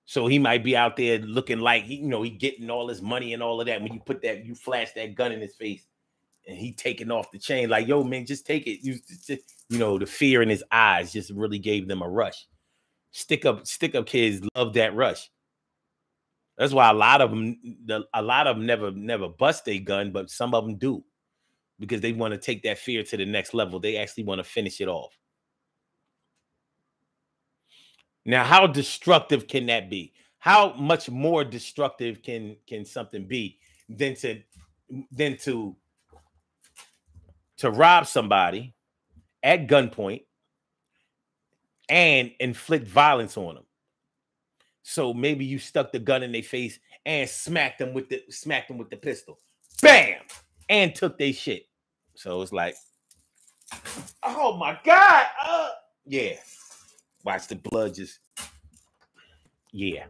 So he might be out there looking like he, you know, he getting all his money and all of that. When you put that, you flash that gun in his face, and he taking off the chain, like, yo, man, just take it. You, you know, the fear in his eyes just really gave them a rush. Stick up, stick up kids love that rush. That's why a lot of them, the, a lot of them never, never bust a gun, but some of them do because they want to take that fear to the next level. They actually want to finish it off. Now, how destructive can that be? How much more destructive can can something be than to than to to rob somebody at gunpoint and inflict violence on them? So maybe you stuck the gun in their face and smacked them with the smacked them with the pistol. Bam! And took their shit. So it's like, oh my god, uh, yeah. Watch the blood just, yeah.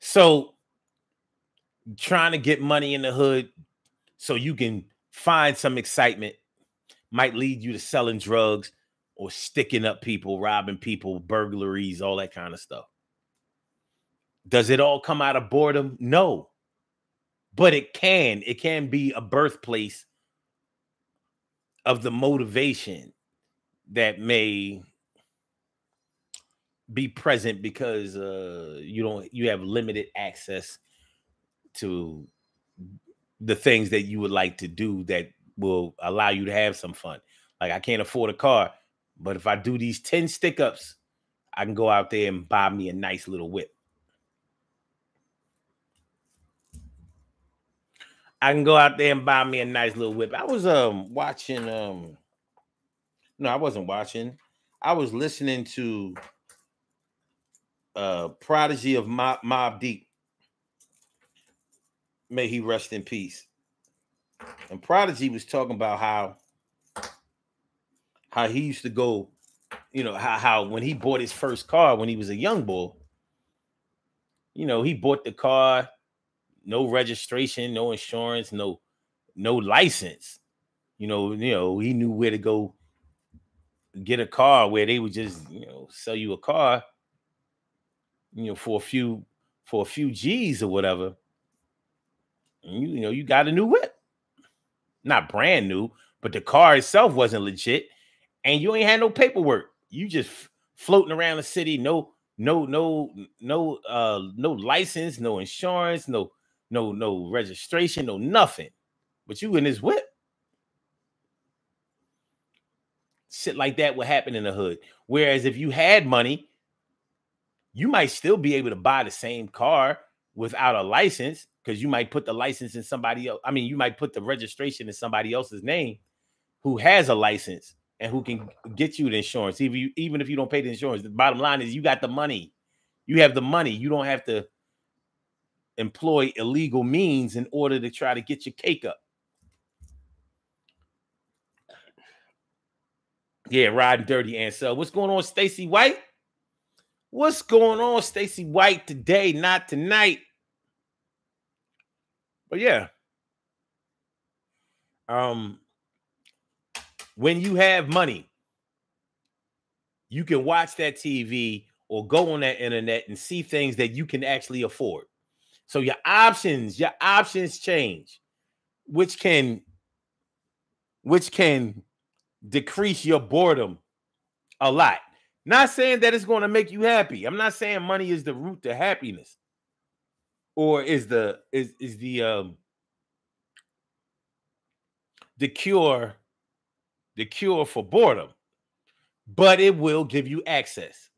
So trying to get money in the hood so you can find some excitement might lead you to selling drugs or sticking up people, robbing people, burglaries, all that kind of stuff. Does it all come out of boredom? No but it can it can be a birthplace of the motivation that may be present because uh you don't you have limited access to the things that you would like to do that will allow you to have some fun like i can't afford a car but if i do these 10 stick ups i can go out there and buy me a nice little whip I can go out there and buy me a nice little whip. I was um watching um no, I wasn't watching. I was listening to uh Prodigy of Mob, Mobb Deep. May he rest in peace. And Prodigy was talking about how how he used to go, you know, how how when he bought his first car when he was a young boy, you know, he bought the car no registration, no insurance, no no license. You know, you know, he knew where to go get a car where they would just, you know, sell you a car, you know, for a few for a few G's or whatever. And you, you know, you got a new whip. Not brand new, but the car itself wasn't legit. And you ain't had no paperwork. You just floating around the city, no, no, no, no, uh, no license, no insurance, no no no registration, no nothing. But you in this whip. Shit like that would happen in the hood. Whereas if you had money, you might still be able to buy the same car without a license because you might put the license in somebody else. I mean, you might put the registration in somebody else's name who has a license and who can get you the insurance. Even you, even if you don't pay the insurance, the bottom line is you got the money. You have the money. You don't have to employ illegal means in order to try to get your cake up. Yeah, riding dirty and so what's going on, Stacy White? What's going on, Stacy White today, not tonight? But yeah. Um when you have money, you can watch that TV or go on that internet and see things that you can actually afford. So your options, your options change, which can which can decrease your boredom a lot. Not saying that it's going to make you happy. I'm not saying money is the root to happiness or is the is is the um the cure the cure for boredom but it will give you access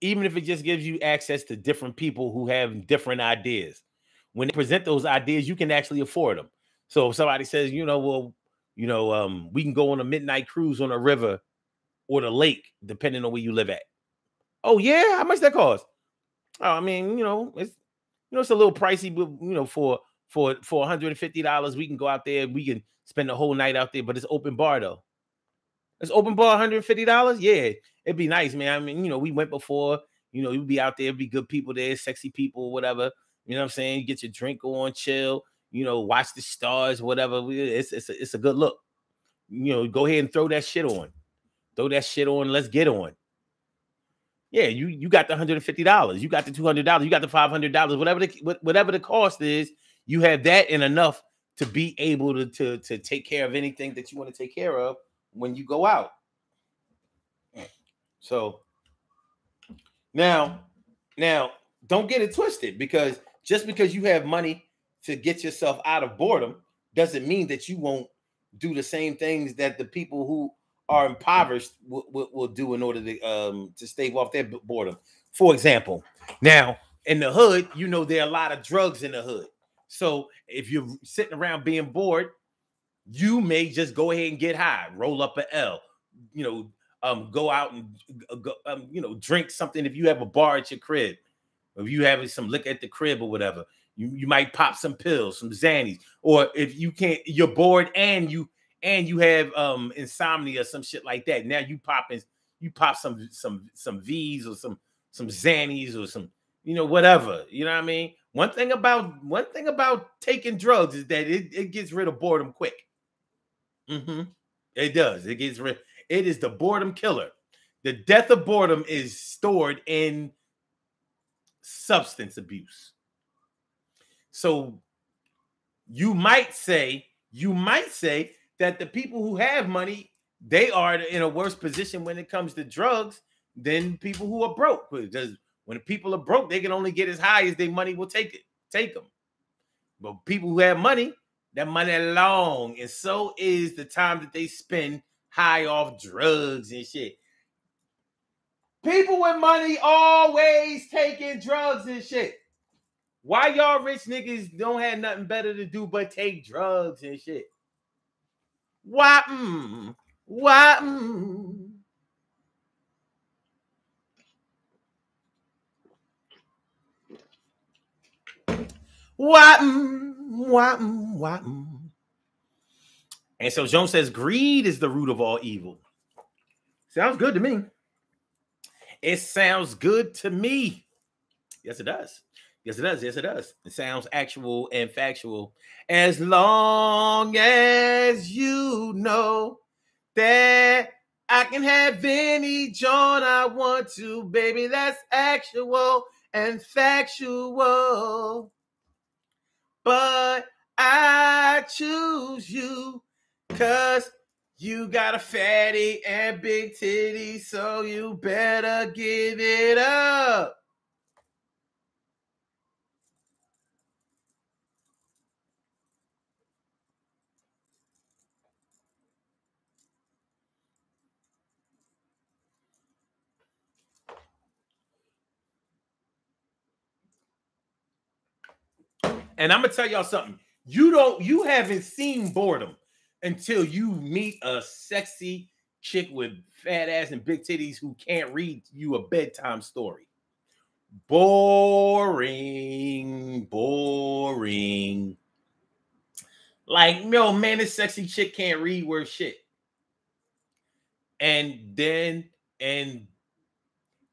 even if it just gives you access to different people who have different ideas. When they present those ideas, you can actually afford them. So if somebody says, you know, well, you know, um, we can go on a midnight cruise on a river or the lake, depending on where you live at. Oh yeah, how much that cost? Oh, I mean, you know, it's you know, it's a little pricey, but you know, for for for 150 dollars, we can go out there, we can spend the whole night out there, but it's open bar though. It's open bar 150 dollars. Yeah, it'd be nice, man. I mean, you know, we went before. You know, you'd be out there, be good people there, sexy people, whatever. You know what I'm saying? You get your drink on, chill. You know, watch the stars, whatever. It's it's a, it's a good look. You know, go ahead and throw that shit on. Throw that shit on. Let's get on. Yeah, you you got the hundred and fifty dollars. You got the two hundred dollars. You got the five hundred dollars. Whatever the whatever the cost is, you have that and enough to be able to to to take care of anything that you want to take care of when you go out. So now, now don't get it twisted because just because you have money to get yourself out of boredom doesn't mean that you won't do the same things that the people who are impoverished will, will, will do in order to um to stave off their boredom. For example, now in the hood, you know there are a lot of drugs in the hood. So if you're sitting around being bored, you may just go ahead and get high, roll up an L, you know, um, go out and uh, go, um, you know, drink something. If you have a bar at your crib, or if you have some liquor at the crib or whatever, you, you might pop some pills, some Xannies, or if you can't, you're bored and you and you have um insomnia, or some shit like that. Now you pop in, you pop some some some V's or some some Xannies or some you know whatever. You know what I mean? One thing about one thing about taking drugs is that it, it gets rid of boredom quick. Mm-hmm. It does. It gets rid. It is the boredom killer. The death of boredom is stored in substance abuse. So you might say, you might say that the people who have money, they are in a worse position when it comes to drugs than people who are broke. Because when people are broke, they can only get as high as their money will take it, take them. But people who have money, that money long, and so is the time that they spend high off drugs and shit. People with money always taking drugs and shit. Why y'all rich niggas don't have nothing better to do but take drugs and shit? Why? Mm, why? Mm. Why? Mm? Mm? Mm. Ansel Jones says greed is the root of all evil. Sounds good to me. It sounds good to me. Yes, it does. Yes, it does. Yes, it does. It sounds actual and factual. As long as you know that I can have any joint I want to, baby, that's actual and factual. But I choose you because you got a fatty and big titty, so you better give it up. And I'm gonna tell y'all something. You don't, you haven't seen boredom until you meet a sexy chick with fat ass and big titties who can't read you a bedtime story. Boring, boring. Like, no, man, this sexy chick can't read worth shit. And then, and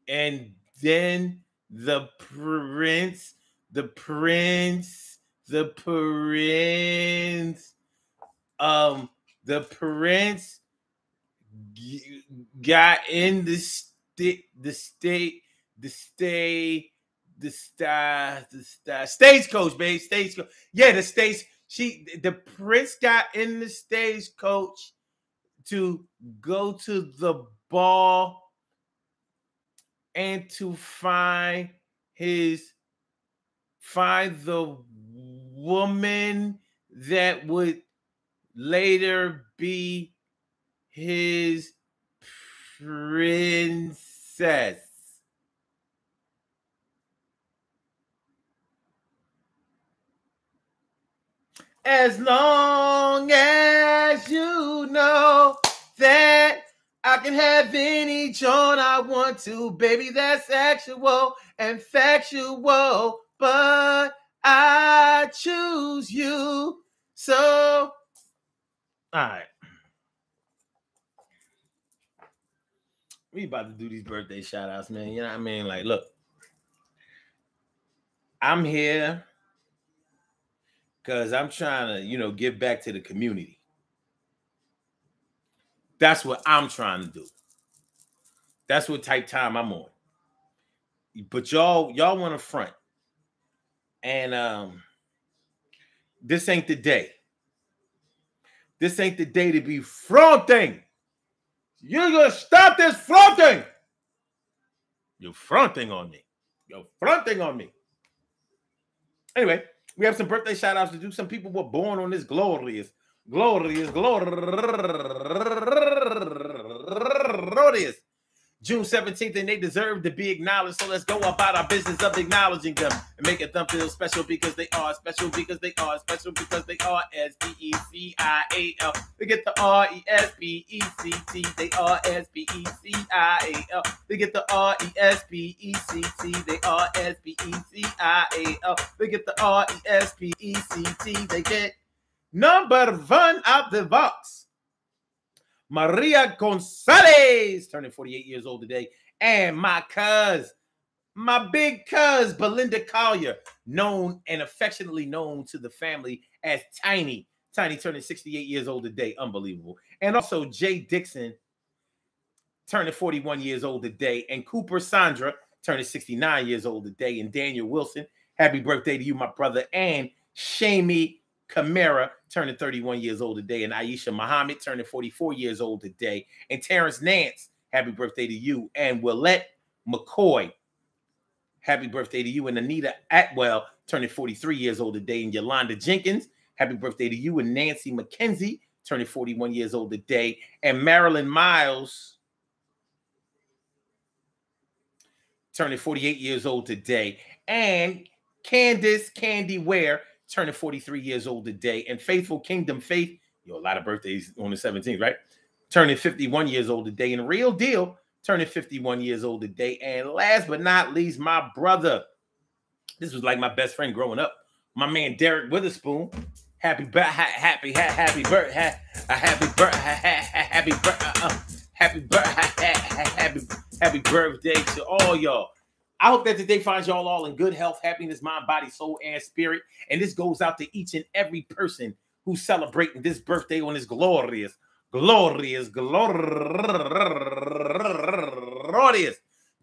and then the prince, the prince, the prince um the prince got in the state the state the state the star the star stagecoach baby stagecoach. Yeah the stage she the prince got in the stagecoach to go to the ball and to find his find the woman that would later be his princess. As long as you know that I can have any joint I want to, baby, that's actual and factual, but I choose you. So, all right. We about to do these birthday shout outs, man. You know what I mean? Like, look, I'm here because I'm trying to, you know, give back to the community. That's what I'm trying to do. That's what type time I'm on. But y'all, y'all want to front. And um, this ain't the day. This ain't the day to be fronting. You're gonna stop this fronting. You're fronting on me. You're fronting on me. Anyway, we have some birthday shout outs to do. Some people were born on this glorious, glorious, glorious June 17th, and they deserve to be acknowledged. So let's go about our business of acknowledging them and making them feel special because they are special because they are special because they are S P E C I A L. They get the R E S P E C T. They are S P E C I A L. They get the R E S P E C T. They are S P E C I A L. They get the R E S P E C T. They get number one out the box. Maria Gonzalez, turning 48 years old today, and my cuz, my big cuz, Belinda Collier, known and affectionately known to the family as Tiny. Tiny turning 68 years old today, unbelievable. And also Jay Dixon, turning 41 years old today, and Cooper Sandra, turning 69 years old today, and Daniel Wilson, happy birthday to you, my brother, and Shamey Camara turning 31 years old today, and Aisha Muhammad turning 44 years old today, and Terrence Nance, happy birthday to you, and Willette McCoy, happy birthday to you, and Anita Atwell turning 43 years old today, and Yolanda Jenkins, happy birthday to you, and Nancy McKenzie turning 41 years old today, and Marilyn Miles turning 48 years old today, and Candace Candy Ware turning 43 years old today. And Faithful Kingdom Faith, you know, a lot of birthdays on the 17th, right? Turning 51 years old today. And Real Deal, turning 51 years old today. And last but not least, my brother. This was like my best friend growing up. My man Derek Witherspoon. Happy happy happy happy happy birthday uh-uh. happy birthday happy birthday happy happy birthday to all y'all. I hope that today finds y'all all in good health, happiness, mind, body, soul, and spirit. And this goes out to each and every person who's celebrating this birthday on this glorious, glorious, glorious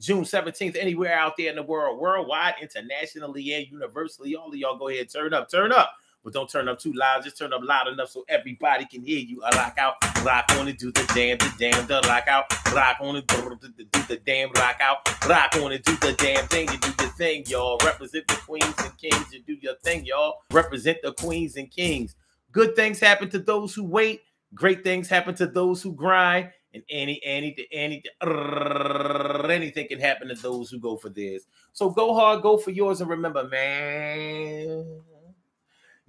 June 17th, anywhere out there in the world, worldwide, internationally, and universally. All of y'all go ahead, turn up, turn up but don't turn up too loud. Just turn up loud enough so everybody can hear you. I rock out, rock on it, do the damn, the damn, the rock out, rock on it, do the, do the damn, rock out, rock on it, do the damn thing. You do your thing, y'all. Represent the queens and kings. You do your thing, y'all. Represent the queens and kings. Good things happen to those who wait. Great things happen to those who grind. And any, any, any, anything can happen to those who go for theirs. So go hard, go for yours, and remember, man.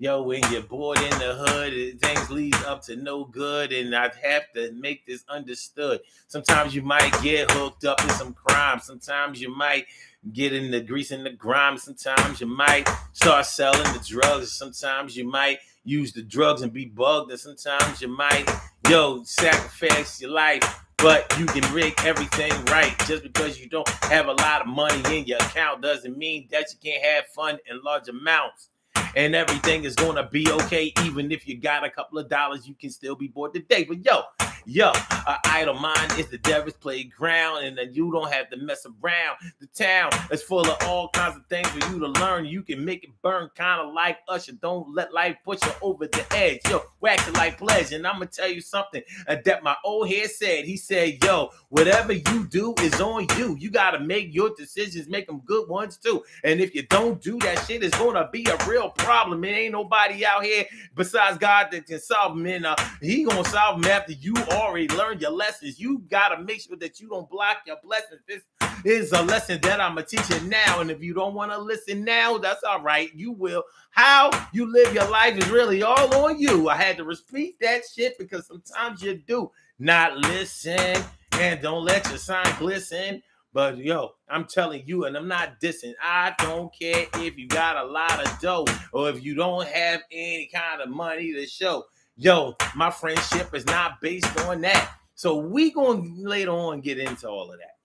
Yo, when you're bored in the hood, things leads up to no good, and I have to make this understood. Sometimes you might get hooked up in some crime. Sometimes you might get in the grease in the grime. Sometimes you might start selling the drugs. Sometimes you might use the drugs and be bugged, and sometimes you might, yo, sacrifice your life but you can rig everything right. Just because you don't have a lot of money in your account doesn't mean that you can't have fun in large amounts and everything is gonna be okay. Even if you got a couple of dollars, you can still be bored today. But yo, yo, an idle mind is the devil's playground, and then you don't have to mess around. The town is full of all kinds of things for you to learn. You can make it burn, kind of like Usher. Don't let life push you over the edge. Yo, wax it like pleasure. And I'm gonna tell you something that my old head said. He said, Yo, whatever you do is on you. You gotta make your decisions, make them good ones too. And if you don't do that shit, it's gonna be a real problem. It ain't nobody out here besides God that can solve them. And uh, he gonna solve them after you already learned your lessons. You gotta make sure that you don't block your blessings. This is a lesson that I'm gonna teach you now. And if you don't want to listen now, that's all right. You will. How you live your life is really all on you. I had to repeat that shit because sometimes you do not listen and don't let your sign glisten. But yo, I'm telling you, and I'm not dissing. I don't care if you got a lot of dough or if you don't have any kind of money to show. Yo, my friendship is not based on that. So we gonna later on get into all of that.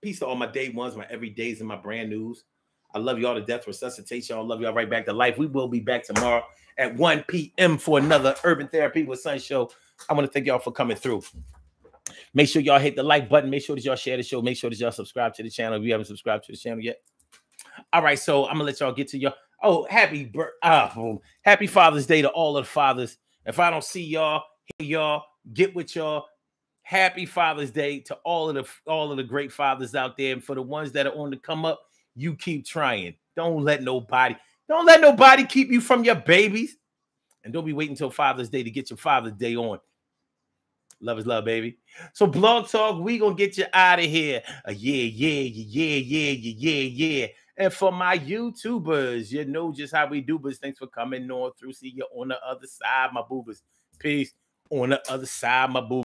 Peace to all my day ones, my everydays, and my brand news. I love y'all to death. Resuscitate y'all. Love y'all right back to life. We will be back tomorrow at 1 p.m. for another Urban Therapy with Sun show. I want to thank y'all for coming through. Make sure y'all hit the like button. Make sure that y'all share the show. Make sure that y'all subscribe to the channel if you haven't subscribed to the channel yet. All right, so I'm gonna let y'all get to your oh happy uh, happy Father's Day to all of the fathers. If I don't see y'all, hear y'all, get with y'all. Happy Father's Day to all of the all of the great fathers out there, and for the ones that are on the come up, you keep trying. Don't let nobody, don't let nobody keep you from your babies, and don't be waiting until Father's Day to get your Father's Day on. Love is love, baby. So blog talk, we gonna get you out of here. Uh, yeah, yeah, yeah, yeah, yeah, yeah, yeah. And for my YouTubers, you know just how we do. But thanks for coming on through. See you on the other side, my boobers. Peace. On the other side, my boo.